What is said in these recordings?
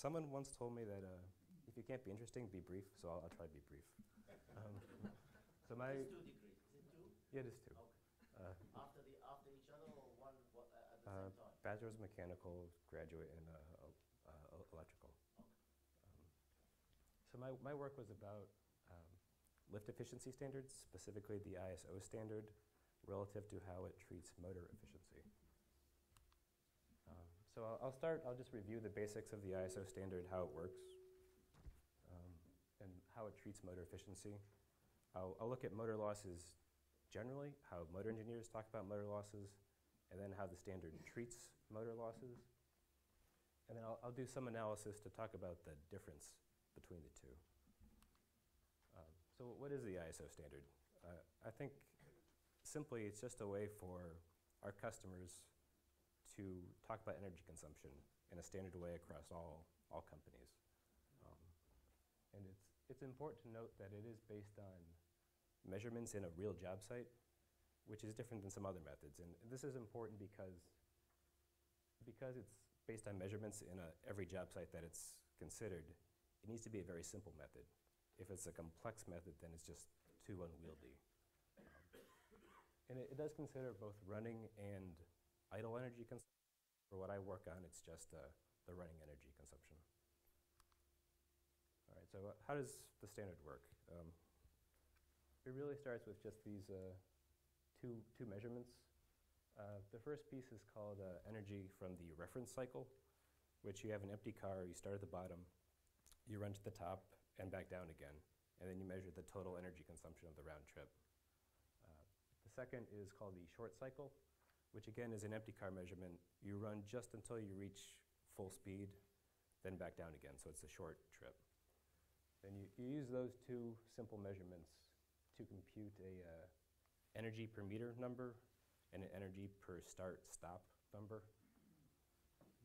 someone once told me that uh, if you can't be interesting, be brief, so I'll, I'll try to be brief. Um, so my, It's two degrees, is it two? yeah, it is two. Okay. Uh, After the, after each other or one uh, at the uh, same time? bachelor's mechanical, graduate in uh, uh, uh, electrical. Okay. Um, So my, my work was about um, lift efficiency standards, specifically the ISO standard, relative to how it treats motor efficiency. So I'll, I'll start, I'll just review the basics of the ISO standard, how it works, um, and how it treats motor efficiency. I'll, I'll look at motor losses generally, how motor engineers talk about motor losses, and then how the standard treats motor losses. And then I'll, I'll do some analysis to talk about the difference between the two. Um, so what is the ISO standard? Uh, I think simply it's just a way for our customers to talk about energy consumption in a standard way across all, all companies. Um, and it's, it's important to note that it is based on measurements in a real job site, which is different than some other methods. And this is important because, because it's based on measurements in a, every job site that it's considered, it needs to be a very simple method. If it's a complex method, then it's just too unwieldy. Um, and it, it does consider both running and idle energy consumption. For what I work on, it's just uh, the running energy consumption. All right, so uh, how does the standard work? Um, it really starts with just these uh, two, two measurements. Uh, the first piece is called uh, energy from the reference cycle, which you have an empty car, you start at the bottom, you run to the top and back down again, and then you measure the total energy consumption of the round trip. Uh, the second is called the short cycle, which again is an empty car measurement. You run just until you reach full speed, then back down again, so it's a short trip. Then you, you use those two simple measurements to compute a uh, energy per meter number and an energy per start stop number.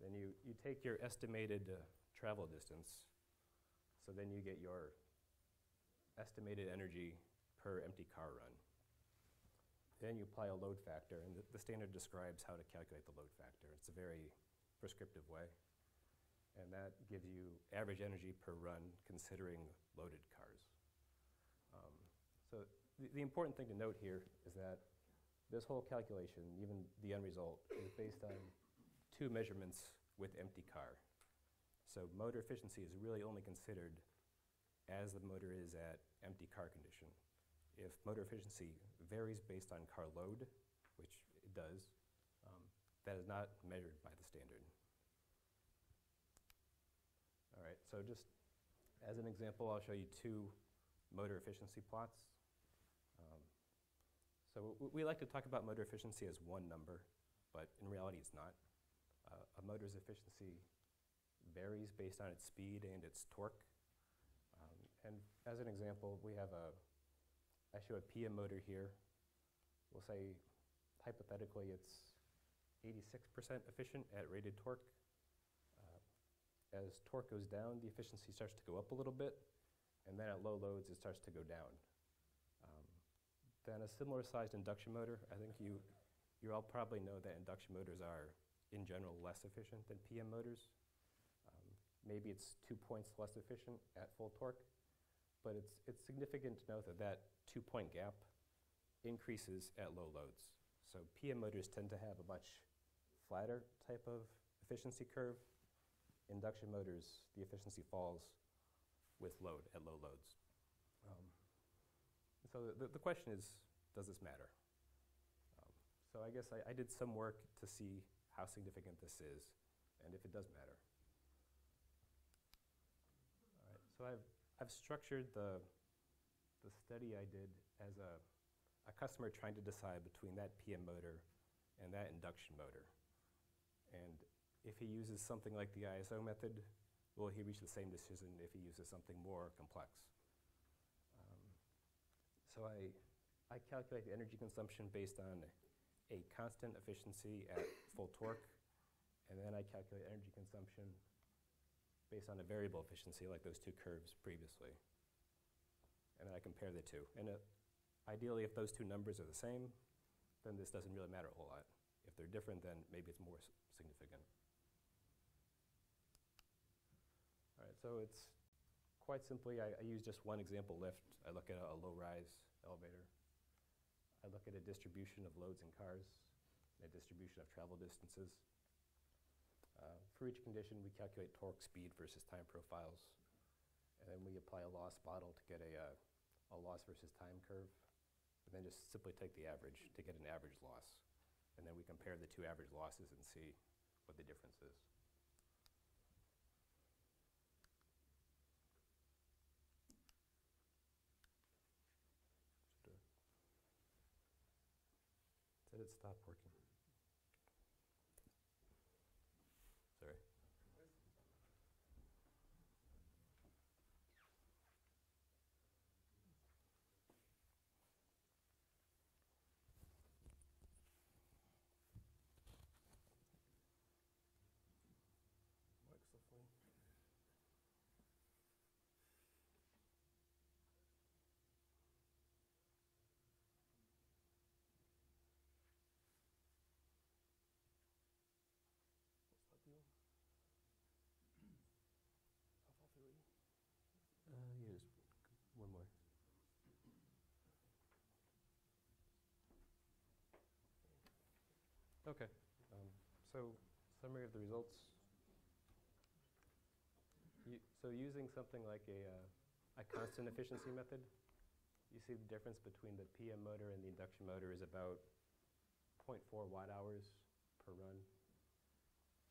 Then you, you take your estimated uh, travel distance, so then you get your estimated energy per empty car run. Then you apply a load factor, and the, the standard describes how to calculate the load factor. It's a very prescriptive way. And that gives you average energy per run considering loaded cars. Um, so the, the important thing to note here is that this whole calculation, even the end result, is based on two measurements with empty car. So motor efficiency is really only considered as the motor is at empty car condition. If motor efficiency varies based on car load, which it does, um, that is not measured by the standard. All right, so just as an example, I'll show you two motor efficiency plots. Um, so we like to talk about motor efficiency as one number, but in reality it's not. Uh, a motor's efficiency varies based on its speed and its torque. Um, and as an example, we have a, I show a PM motor here. We'll say hypothetically it's 86% efficient at rated torque. Uh, as torque goes down, the efficiency starts to go up a little bit, and then at low loads, it starts to go down. Um, then a similar sized induction motor, I think you, you all probably know that induction motors are, in general, less efficient than PM motors. Um, maybe it's two points less efficient at full torque, but it's, it's significant to note that that two point gap increases at low loads. So PM motors tend to have a much flatter type of efficiency curve. Induction motors, the efficiency falls with load at low loads. Um, so the, the question is, does this matter? Um, so I guess I, I did some work to see how significant this is and if it does matter. All right, so I've, I've structured the, the study I did as a, a customer trying to decide between that PM motor and that induction motor. And if he uses something like the ISO method, will he reach the same decision if he uses something more complex? Um, so I, I calculate the energy consumption based on a constant efficiency at full torque, and then I calculate energy consumption based on a variable efficiency like those two curves previously. And then I compare the two. And uh, ideally, if those two numbers are the same, then this doesn't really matter a whole lot. If they're different, then maybe it's more significant. Alright, so it's quite simply, I, I use just one example lift. I look at a, a low-rise elevator. I look at a distribution of loads in cars, a distribution of travel distances. For each condition, we calculate torque, speed versus time profiles, and then we apply a loss model to get a, uh, a loss versus time curve, and then just simply take the average to get an average loss. And then we compare the two average losses and see what the difference is. Uh, it stopped working. Sorry. Works hopefully. What's that deal? Alpha three? Uh, yeah, just one more. Okay, um, so summary of the results. You, so using something like a, uh, a constant efficiency method, you see the difference between the PM motor and the induction motor is about 0.4 watt hours per run.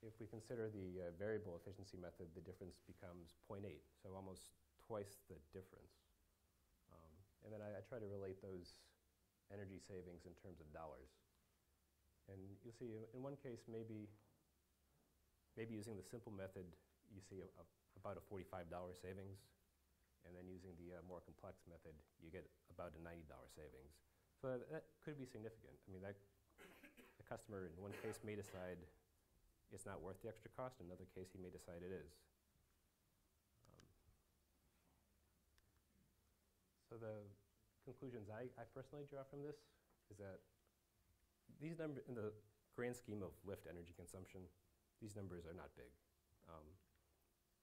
If we consider the uh, variable efficiency method, the difference becomes 0.8, so almost twice the difference. Um, and then I, I try to relate those energy savings in terms of dollars. You'll see in- in one case, maybe, maybe using the simple method, you see a, a, about a $45 savings. And then using the uh, more complex method, you get about a $90 savings. So that, that could be significant. I mean, that, the customer in one case may decide it's not worth the extra cost, in another case, he may decide it is. Um, So the conclusions I, I personally draw from this is that these numbers, in the grand scheme of lift energy consumption, these numbers are not big. Um,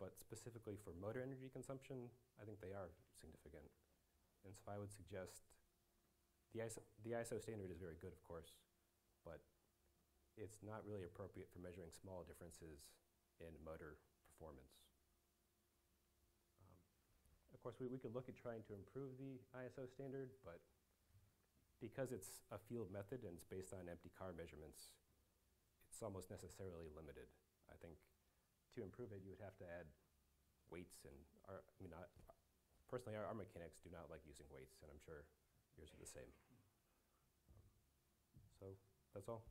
But specifically for motor energy consumption, I think they are significant. And so I would suggest, the ISO, the ISO standard is very good, of course, but it's not really appropriate for measuring small differences in motor performance. Um, Of course, we, we could look at trying to improve the ISO standard, but because it's a field method and it's based on empty car measurements, it's almost necessarily limited. I think to improve it, you would have to add weights and, our, I mean, I, personally, our, our mechanics do not like using weights, and I'm sure yours are the same. So, that's all.